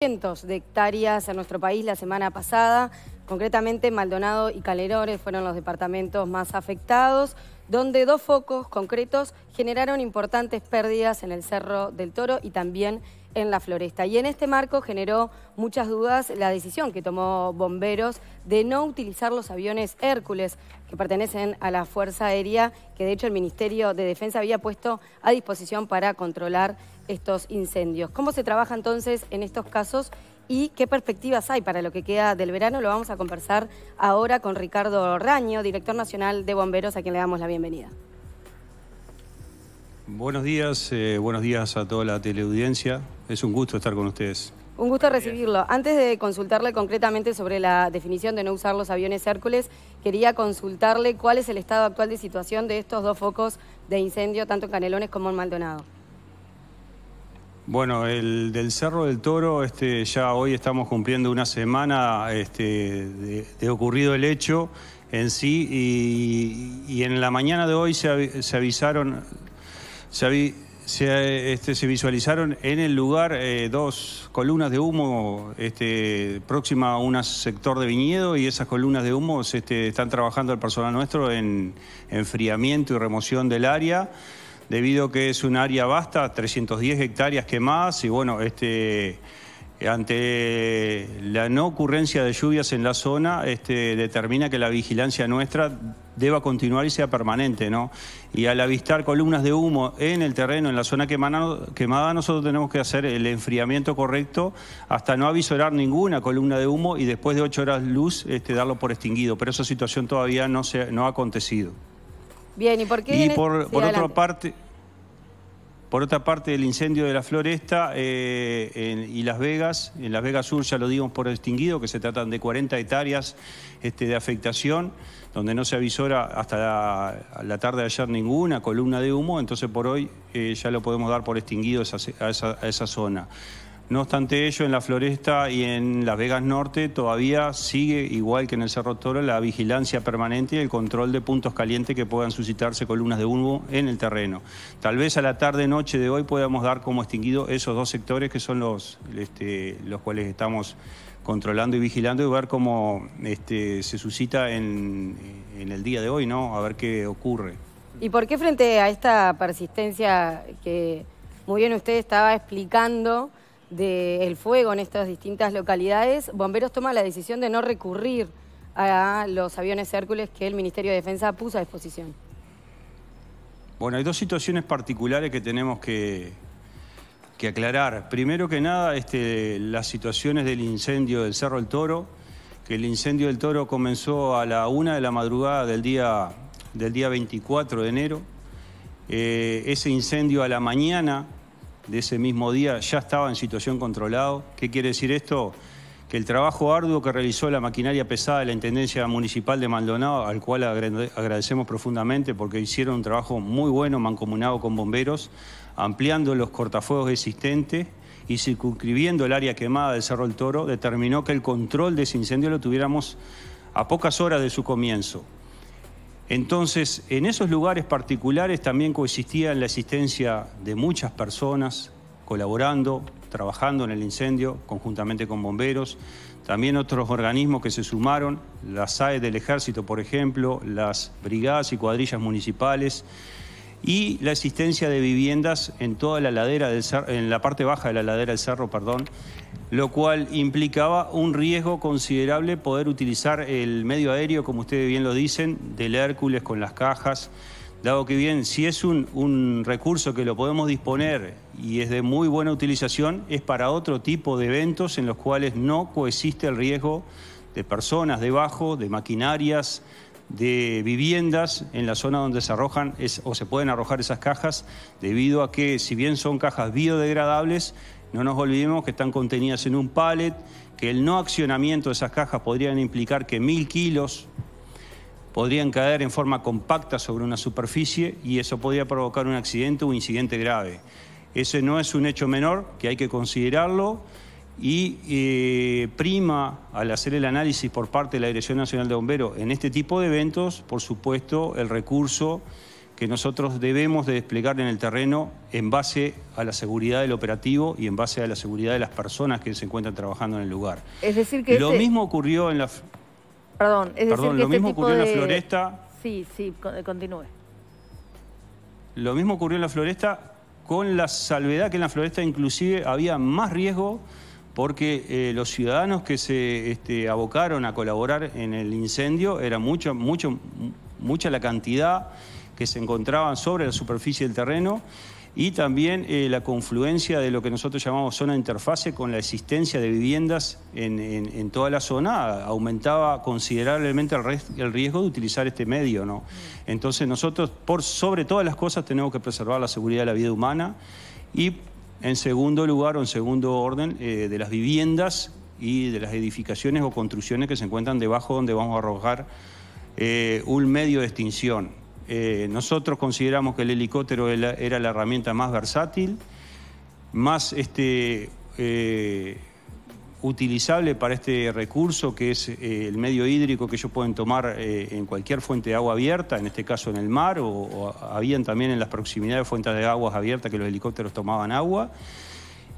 cientos de hectáreas en nuestro país la semana pasada. Concretamente, Maldonado y Calerores fueron los departamentos más afectados, donde dos focos concretos generaron importantes pérdidas en el Cerro del Toro y también en la floresta. Y en este marco generó muchas dudas la decisión que tomó Bomberos de no utilizar los aviones Hércules que pertenecen a la Fuerza Aérea, que de hecho el Ministerio de Defensa había puesto a disposición para controlar estos incendios. ¿Cómo se trabaja entonces en estos casos y qué perspectivas hay para lo que queda del verano? Lo vamos a conversar ahora con Ricardo Raño, director nacional de Bomberos, a quien le damos la bienvenida. Buenos días, eh, buenos días a toda la teleaudiencia. Es un gusto estar con ustedes. Un gusto recibirlo. Antes de consultarle concretamente sobre la definición de no usar los aviones Hércules, quería consultarle cuál es el estado actual de situación de estos dos focos de incendio, tanto en Canelones como en Maldonado. Bueno, el del Cerro del Toro, este, ya hoy estamos cumpliendo una semana este, de, ocurrido el hecho en sí y, en la mañana de hoy se, avisaron, se, este, se, visualizaron en el lugar eh, dos columnas de humo este, próxima a un sector de viñedo y esas columnas de humo este, están trabajando el personal nuestro en enfriamiento y remoción del área debido a que es un área vasta, 310 hectáreas quemadas y bueno, este, ante la no ocurrencia de lluvias en la zona, este, determina que la vigilancia nuestra deba continuar y sea permanente, ¿no? Y al avistar columnas de humo en el terreno, en la zona quemada, nosotros tenemos que hacer el enfriamiento correcto hasta no avisorar ninguna columna de humo y después de ocho horas luz este, darlo por extinguido. Pero esa situación todavía no, se, no ha acontecido. Bien, ¿y por qué? Y por, por otra parte, por otra parte, el incendio de la floresta eh, y Las Vegas, en Las Vegas Sur ya lo dimos por extinguido, que se tratan de 40 hectáreas este, de afectación, donde no se avisora hasta la, tarde de ayer ninguna columna de humo, entonces por hoy eh, ya lo podemos dar por extinguido a esa zona. No obstante ello, en la Floresta y en Las Vegas Norte todavía sigue, igual que en el Cerro Toro, la vigilancia permanente y el control de puntos calientes que puedan suscitarse columnas de humo en el terreno. Tal vez a la tarde-noche de hoy podamos dar como extinguido esos dos sectores que son los, este, los cuales estamos controlando y vigilando y ver cómo este, se suscita en, en el día de hoy, ¿no? A ver qué ocurre. ¿Y por qué frente a esta persistencia que muy bien usted estaba explicando, del fuego en estas distintas localidades, Bomberos toma la decisión de no recurrir a los aviones Hércules que el Ministerio de Defensa puso a disposición. Bueno, hay dos situaciones particulares que tenemos que, que aclarar. Primero que nada, este, las situaciones del incendio del Cerro del Toro, que el incendio del Toro comenzó a la una de la madrugada del día, del día 24 de enero. Eh, ese incendio a la mañana de ese mismo día ya estaba en situación controlado. ¿Qué quiere decir esto? Que el trabajo arduo que realizó la maquinaria pesada de la Intendencia Municipal de Maldonado, al cual agradecemos profundamente porque hicieron un trabajo muy bueno mancomunado con bomberos, ampliando los cortafuegos existentes y circunscribiendo el área quemada del Cerro del Toro, determinó que el control de ese incendio lo tuviéramos a pocas horas de su comienzo. Entonces, en esos lugares particulares también coexistía la existencia de muchas personas colaborando, trabajando en el incendio, conjuntamente con bomberos, también otros organismos que se sumaron, las SAE del Ejército, por ejemplo, las brigadas y cuadrillas municipales, y la existencia de viviendas en toda la ladera del en la parte baja de la ladera del cerro, perdón, lo cual implicaba un riesgo considerable poder utilizar el medio aéreo, como ustedes bien lo dicen, del Hércules con las cajas, dado que bien, si es un, recurso que lo podemos disponer y es de muy buena utilización, es para otro tipo de eventos en los cuales no coexiste el riesgo de personas debajo, de maquinarias, de viviendas en la zona donde se arrojan o se pueden arrojar esas cajas, debido a que si bien son cajas biodegradables, no nos olvidemos que están contenidas en un pallet, que el no accionamiento de esas cajas podrían implicar que mil kilos podrían caer en forma compacta sobre una superficie y eso podría provocar un accidente o un incidente grave. Ese no es un hecho menor que hay que considerarlo y eh, prima al hacer el análisis por parte de la Dirección Nacional de Bomberos en este tipo de eventos, por supuesto, el recurso que nosotros debemos de desplegar en el terreno en base a la seguridad del operativo y en base a la seguridad de las personas que se encuentran trabajando en el lugar. Es decir, que lo mismo ocurrió en la Perdón, es Perdón, lo este mismo ocurrió en la floresta. Sí, sí, continúe. Lo mismo ocurrió en la floresta con la salvedad que en la floresta inclusive había más riesgo porque eh, los ciudadanos que se este, abocaron a colaborar en el incendio era mucho, mucho, mucha la cantidad que se encontraban sobre la superficie del terreno y también eh, la confluencia de lo que nosotros llamamos zona de interfase con la existencia de viviendas en, toda la zona aumentaba considerablemente el, riesgo de utilizar este medio. ¿no? Entonces nosotros, por sobre todas las cosas, tenemos que preservar la seguridad de la vida humana y en segundo lugar o en segundo orden eh, de las viviendas y de las edificaciones o construcciones que se encuentran debajo donde vamos a arrojar eh, un medio de extinción. Eh, nosotros consideramos que el helicóptero era la herramienta más versátil, más este, eh, utilizable para este recurso que es eh, el medio hídrico que ellos pueden tomar en cualquier fuente de agua abierta, en este caso en el mar, o, o habían también en las proximidades fuentes de aguas abiertas que los helicópteros tomaban agua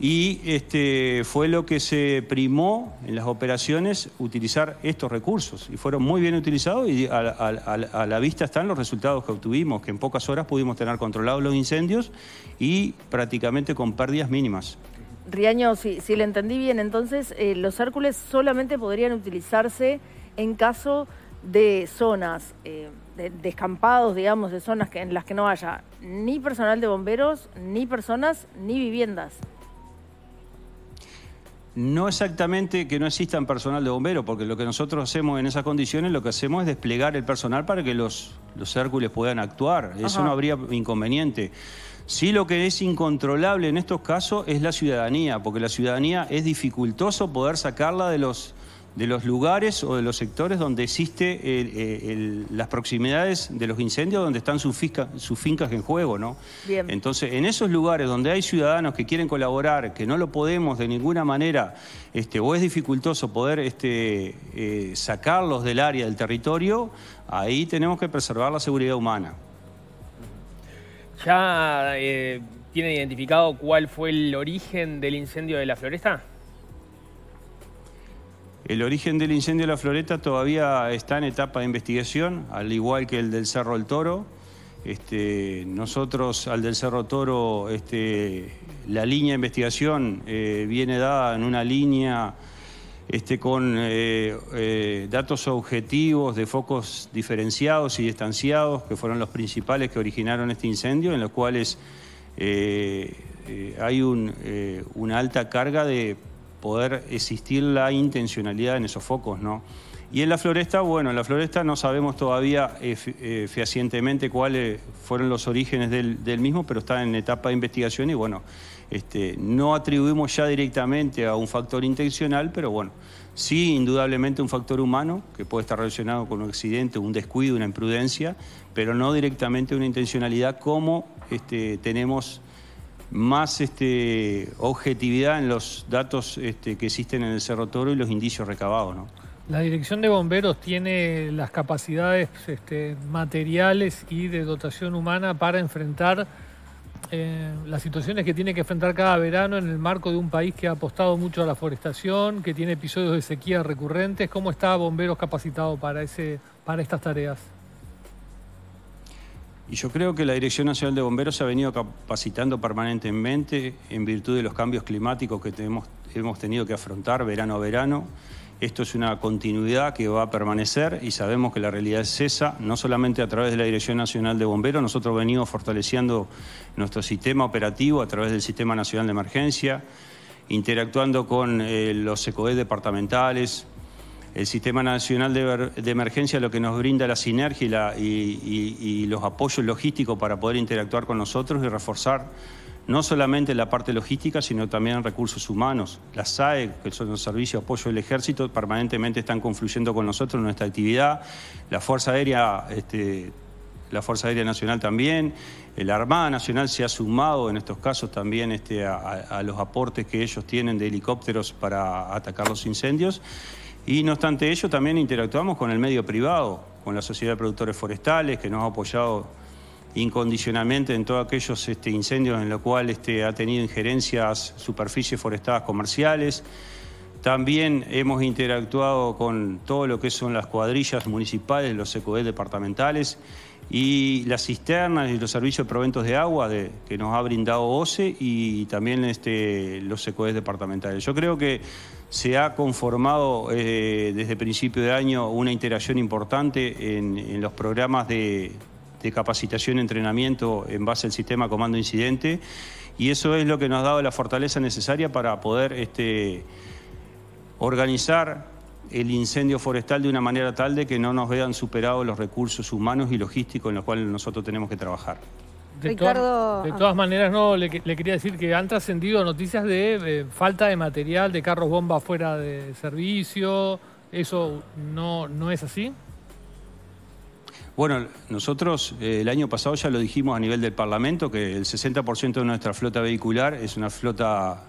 y este, fue lo que se primó en las operaciones utilizar estos recursos y fueron muy bien utilizados y a, la vista están los resultados que obtuvimos, que en pocas horas pudimos tener controlados los incendios y prácticamente con pérdidas mínimas. Riaño, si, le entendí bien, entonces eh, los Hércules solamente podrían utilizarse en caso de zonas, eh, de descampados, digamos, de zonas en las que no haya ni personal de bomberos, ni personas, ni viviendas. No exactamente que no existan personal de bomberos, porque lo que nosotros hacemos en esas condiciones, lo que hacemos es desplegar el personal para que los, los Hércules puedan actuar. Eso no habría inconveniente. Sí lo que es incontrolable en estos casos es la ciudadanía, porque la ciudadanía es dificultoso poder sacarla de los de los lugares o de los sectores donde existe eh, las proximidades de los incendios, donde están sus, sus fincas en juego, ¿no? Entonces, en esos lugares donde hay ciudadanos que quieren colaborar, que no lo podemos de ninguna manera, este, o es dificultoso poder este, eh, sacarlos del área del territorio, ahí tenemos que preservar la seguridad humana. ¿Ya eh, tienen identificado cuál fue el origen del incendio de la floresta? El origen del incendio de la floreta todavía está en etapa de investigación, al igual que el del Cerro del Toro. Este, nosotros al del Cerro Toro, este, la línea de investigación eh, viene dada en una línea este, con eh, eh, datos objetivos de focos diferenciados y distanciados, que fueron los principales que originaron este incendio, en los cuales hay una alta carga de poder existir la intencionalidad en esos focos, ¿no? Y en la floresta, bueno, en la floresta no sabemos todavía eh, eh, fehacientemente cuáles fueron los orígenes del, mismo, pero está en etapa de investigación y bueno, este, no atribuimos ya directamente a un factor intencional, pero bueno, sí indudablemente un factor humano que puede estar relacionado con un accidente, un descuido, una imprudencia, pero no directamente una intencionalidad como este, tenemos más este, objetividad en los datos este, que existen en el Cerro Toro y los indicios recabados. ¿no? La Dirección de Bomberos tiene las capacidades este, materiales y de dotación humana para enfrentar eh, las situaciones que tiene que enfrentar cada verano en el marco de un país que ha apostado mucho a la forestación, que tiene episodios de sequía recurrentes. ¿Cómo está Bomberos capacitado para, ese, para estas tareas? Y yo creo que la Dirección Nacional de Bomberos se ha venido capacitando permanentemente en virtud de los cambios climáticos que hemos, tenido que afrontar verano a verano. Esto es una continuidad que va a permanecer y sabemos que la realidad es esa, no solamente a través de la Dirección Nacional de Bomberos, nosotros venimos fortaleciendo nuestro sistema operativo a través del Sistema Nacional de Emergencia, interactuando con eh, los ECOE departamentales, el Sistema Nacional de, Emergencia lo que nos brinda la sinergia y, los apoyos logísticos para poder interactuar con nosotros y reforzar no solamente la parte logística, sino también recursos humanos. La SAE, que son los servicios de apoyo del ejército, permanentemente están confluyendo con nosotros en nuestra actividad. La Fuerza Aérea, este, la Fuerza Aérea Nacional también. La Armada Nacional se ha sumado en estos casos también este, a los aportes que ellos tienen de helicópteros para atacar los incendios. Y no obstante ello, también interactuamos con el medio privado, con la Sociedad de Productores Forestales, que nos ha apoyado incondicionalmente en todos aquellos este, incendios en los cuales este, ha tenido injerencias superficies forestadas comerciales. También hemos interactuado con todo lo que son las cuadrillas municipales, los ECOE departamentales y las cisternas y los servicios de proventos de agua que nos ha brindado OCE y también este, los ECOE departamentales. Yo creo que se ha conformado eh, desde principio de año una interacción importante en, los programas de, capacitación y entrenamiento en base al sistema comando incidente y eso es lo que nos ha dado la fortaleza necesaria para poder este, organizar el incendio forestal de una manera tal de que no nos vean superados los recursos humanos y logísticos en los cuales nosotros tenemos que trabajar. De, Ricardo, de todas maneras, no le, quería decir que han trascendido noticias de, falta de material, de carros bomba fuera de servicio. ¿Eso no, no es así? Bueno, nosotros eh, el año pasado ya lo dijimos a nivel del Parlamento que el 60% de nuestra flota vehicular es una flota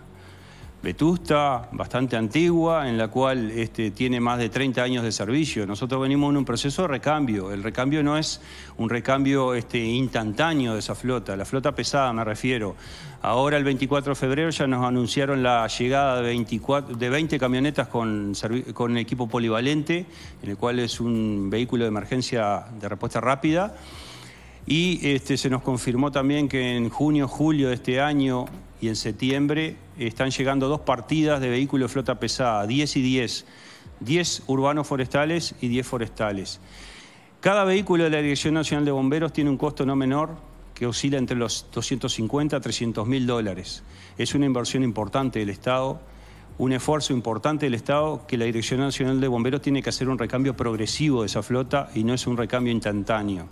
vetusta, bastante antigua, en la cual este, tiene más de 30 años de servicio. Nosotros venimos en un proceso de recambio. El recambio no es un recambio este, instantáneo de esa flota, la flota pesada me refiero. Ahora el 24 de febrero ya nos anunciaron la llegada de, 24, de 20 camionetas con equipo polivalente, en el cual es un vehículo de emergencia de respuesta rápida. Y este, se nos confirmó también que en junio, julio de este año y en septiembre están llegando dos partidas de vehículos de flota pesada, 10 y 10, 10 urbanos forestales y 10 forestales. Cada vehículo de la Dirección Nacional de Bomberos tiene un costo no menor que oscila entre los 250 a 300 mil dólares. Es una inversión importante del Estado, un esfuerzo importante del Estado que la Dirección Nacional de Bomberos tiene que hacer un recambio progresivo de esa flota y no es un recambio instantáneo.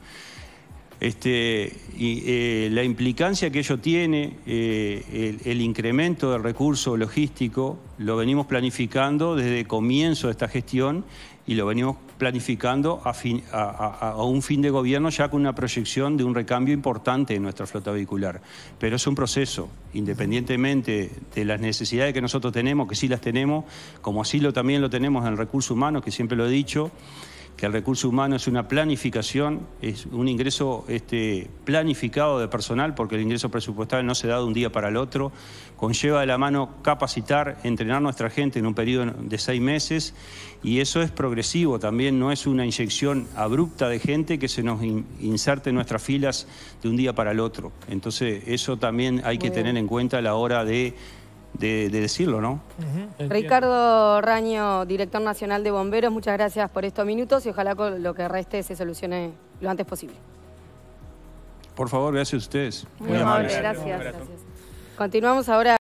Este, y, eh, la implicancia que ello tiene, eh, el, incremento del recurso logístico, lo venimos planificando desde el comienzo de esta gestión y lo venimos planificando a, un fin de gobierno ya con una proyección de un recambio importante en nuestra flota vehicular. Pero es un proceso, independientemente de las necesidades que nosotros tenemos, que sí las tenemos, como así lo, también lo tenemos en el recurso humano, que siempre lo he dicho, que el recurso humano es una planificación, es un ingreso este, planificado de personal, porque el ingreso presupuestal no se da de un día para el otro, conlleva de la mano capacitar, entrenar a nuestra gente en un periodo de seis meses, y eso es progresivo también, no es una inyección abrupta de gente que se nos inserte en nuestras filas de un día para el otro. Entonces, eso también hay que tener en cuenta a la hora de de, decirlo, ¿no? Ricardo Raño, director nacional de bomberos, muchas gracias por estos minutos y ojalá con lo que reste se solucione lo antes posible. Por favor, gracias a ustedes. Muy, amable. gracias. Continuamos ahora.